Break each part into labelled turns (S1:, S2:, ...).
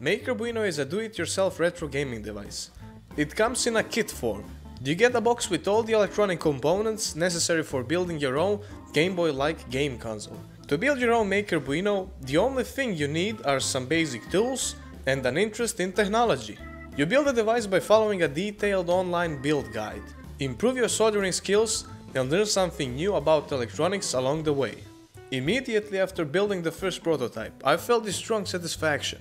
S1: MakerBuino is a do-it-yourself retro gaming device. It comes in a kit form. You get a box with all the electronic components necessary for building your own Game Boy-like game console. To build your own MakerBuino, the only thing you need are some basic tools and an interest in technology. You build the device by following a detailed online build guide. Improve your soldering skills and learn something new about electronics along the way. Immediately after building the first prototype, I felt a strong satisfaction.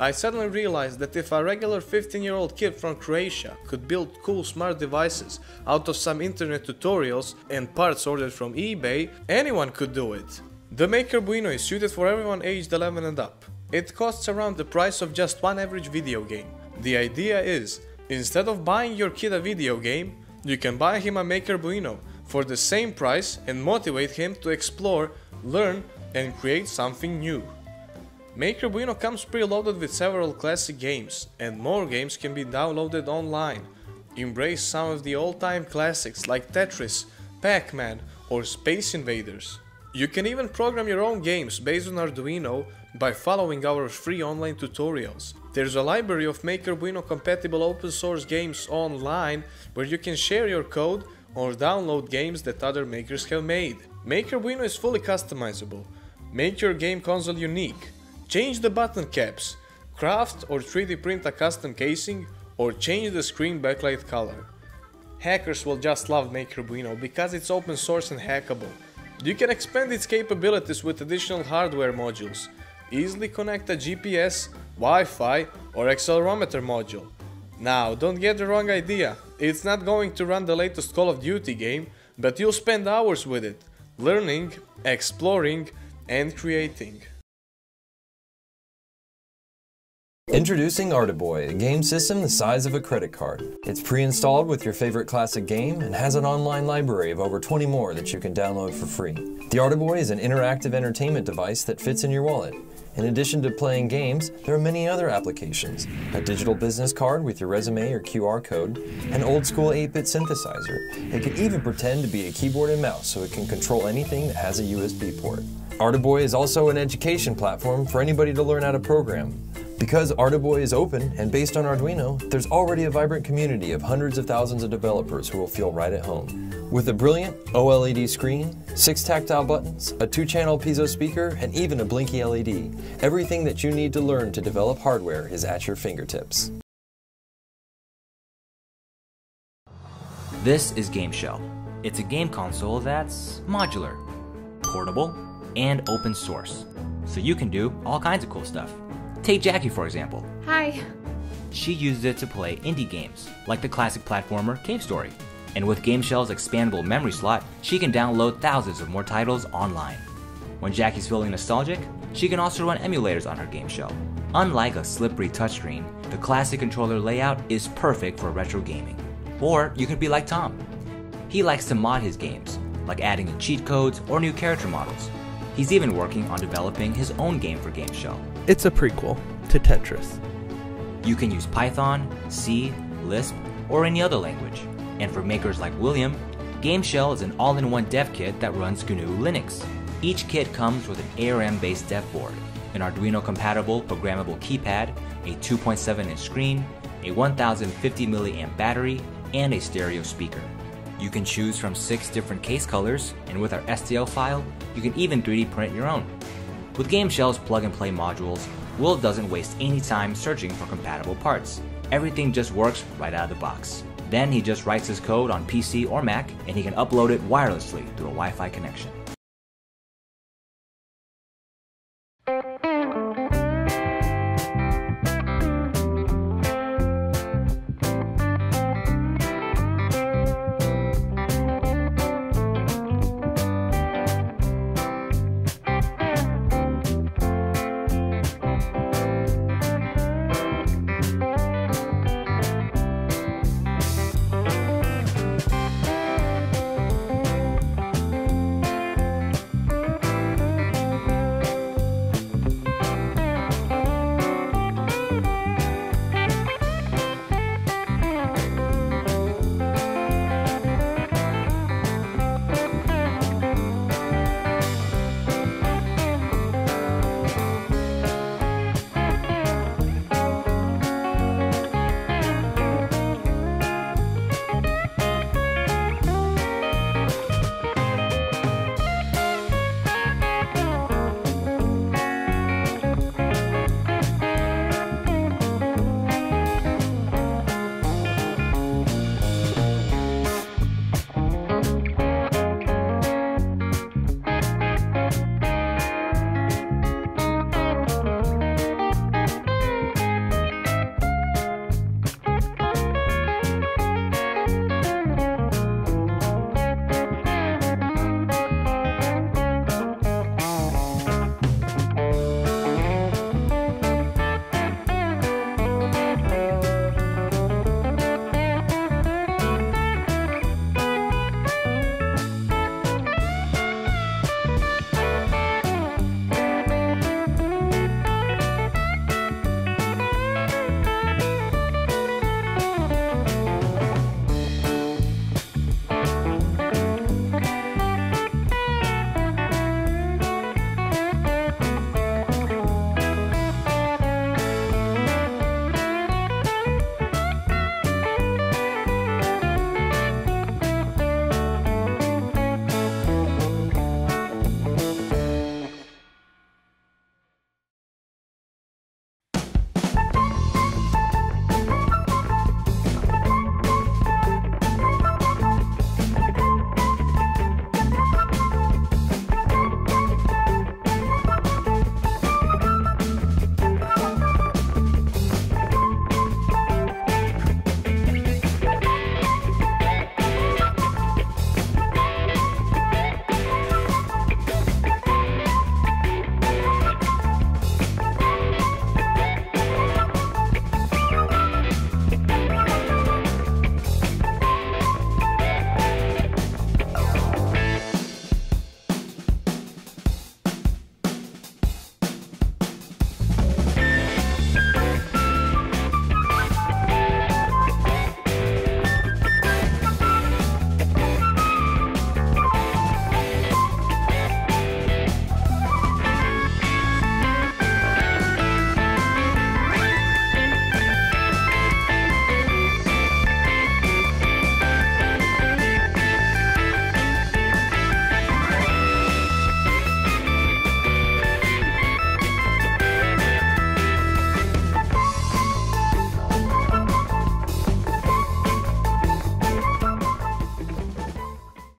S1: I suddenly realized that if a regular 15 year old kid from Croatia could build cool smart devices out of some internet tutorials and parts ordered from eBay, anyone could do it. The Maker MakerBuino is suited for everyone aged 11 and up. It costs around the price of just one average video game. The idea is, instead of buying your kid a video game, you can buy him a Maker MakerBuino for the same price and motivate him to explore, learn, and create something new. MakerBuino comes preloaded with several classic games, and more games can be downloaded online. Embrace some of the all-time classics like Tetris, Pac-Man, or Space Invaders. You can even program your own games based on Arduino by following our free online tutorials. There's a library of MakerBuino compatible open source games online where you can share your code or download games that other makers have made. MakerBuino is fully customizable. Make your game console unique. Change the button caps, craft or 3D print a custom casing, or change the screen backlight color. Hackers will just love MakerBuino because it's open source and hackable. You can expand its capabilities with additional hardware modules. Easily connect a GPS, Wi-Fi or accelerometer module. Now, don't get the wrong idea. It's not going to run the latest Call of Duty game, but you'll spend hours with it, learning, exploring and creating.
S2: Introducing Arduboy, a game system the size of a credit card. It's pre-installed with your favorite classic game and has an online library of over 20 more that you can download for free. The Arduboy is an interactive entertainment device that fits in your wallet. In addition to playing games, there are many other applications. A digital business card with your resume or QR code, an old school 8-bit synthesizer. It can even pretend to be a keyboard and mouse so it can control anything that has a USB port. Arduboy is also an education platform for anybody to learn how to program. Because Arduboy is open and based on Arduino, there's already a vibrant community of hundreds of thousands of developers who will feel right at home. With a brilliant OLED screen, six tactile buttons, a two-channel piezo speaker, and even a blinky LED, everything that you need to learn to develop hardware is at your fingertips.
S3: This is GameShell. It's a game console that's modular, portable, and open source. So you can do all kinds of cool stuff. Take Jackie for example.
S4: Hi.
S3: She uses it to play indie games, like the classic platformer Cave Story. And with GameShell's expandable memory slot, she can download thousands of more titles online. When Jackie's feeling nostalgic, she can also run emulators on her GameShell. Unlike a slippery touchscreen, the classic controller layout is perfect for retro gaming. Or you could be like Tom. He likes to mod his games, like adding in cheat codes or new character models. He's even working on developing his own game for GameShell.
S5: It's a prequel to Tetris.
S3: You can use Python, C, Lisp, or any other language. And for makers like William, GameShell is an all-in-one dev kit that runs GNU Linux. Each kit comes with an ARM-based dev board, an Arduino-compatible programmable keypad, a 2.7-inch screen, a 1050 mAh battery, and a stereo speaker. You can choose from six different case colors, and with our STL file, you can even 3D print your own. With GameShell's plug-and-play modules, Will doesn't waste any time searching for compatible parts. Everything just works right out of the box. Then he just writes his code on PC or Mac, and he can upload it wirelessly through a Wi-Fi connection.